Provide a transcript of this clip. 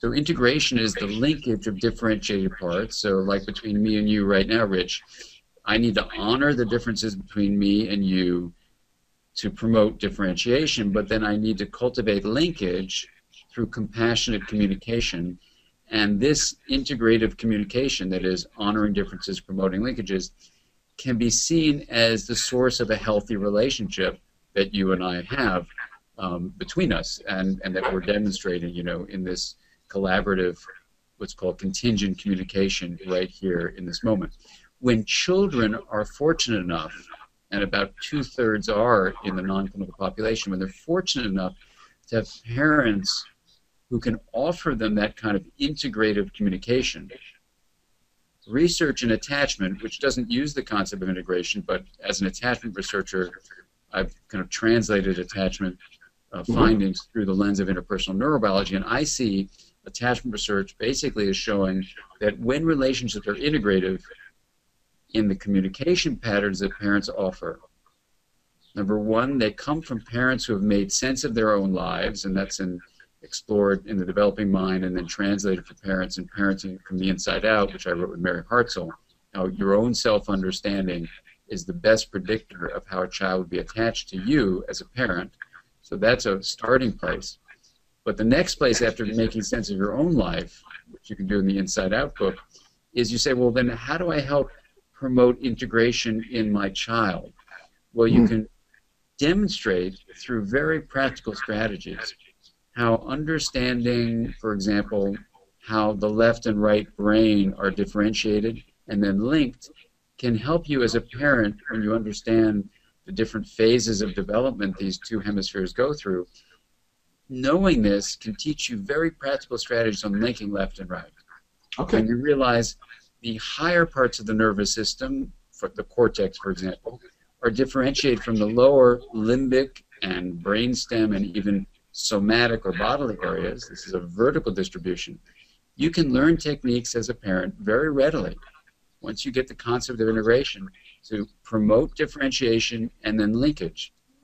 So integration is the linkage of differentiated parts. So like between me and you right now, Rich, I need to honor the differences between me and you to promote differentiation, but then I need to cultivate linkage through compassionate communication. And this integrative communication, that is honoring differences, promoting linkages, can be seen as the source of a healthy relationship that you and I have um, between us, and, and that we're demonstrating, you know, in this collaborative, what's called contingent communication right here in this moment. When children are fortunate enough, and about two thirds are in the non clinical population, when they're fortunate enough to have parents who can offer them that kind of integrative communication. Research in attachment, which doesn't use the concept of integration, but as an attachment researcher, I've kind of translated attachment uh, mm-hmm. findings through the lens of interpersonal neurobiology, and I see attachment research basically is showing that when relationships are integrative in the communication patterns that parents offer, number one, they come from parents who have made sense of their own lives, and that's in explored in the developing mind and then translated for parents and parenting from the inside out, which I wrote with Mary Hartzell. Now, your own self-understanding is the best predictor of how a child would be attached to you as a parent. So that's a starting place. But the next place after making sense of your own life, which you can do in the Inside Out book, is you say, well, then how do I help promote integration in my child? Well, you mm. can demonstrate through very practical strategies how understanding, for example, how the left and right brain are differentiated and then linked can help you as a parent when you understand the different phases of development these two hemispheres go through. Knowing this can teach you very practical strategies on linking left and right. Okay. And you realize the higher parts of the nervous system, for the cortex, for example, are differentiated from the lower limbic and brainstem and even somatic or bodily areas, this is a vertical distribution, you can learn techniques as a parent very readily once you get the concept of integration to promote differentiation and then linkage.